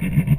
Mm-hmm.